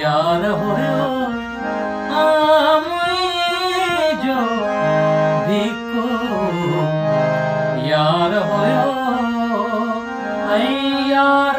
يار يار هيو. ۽ يار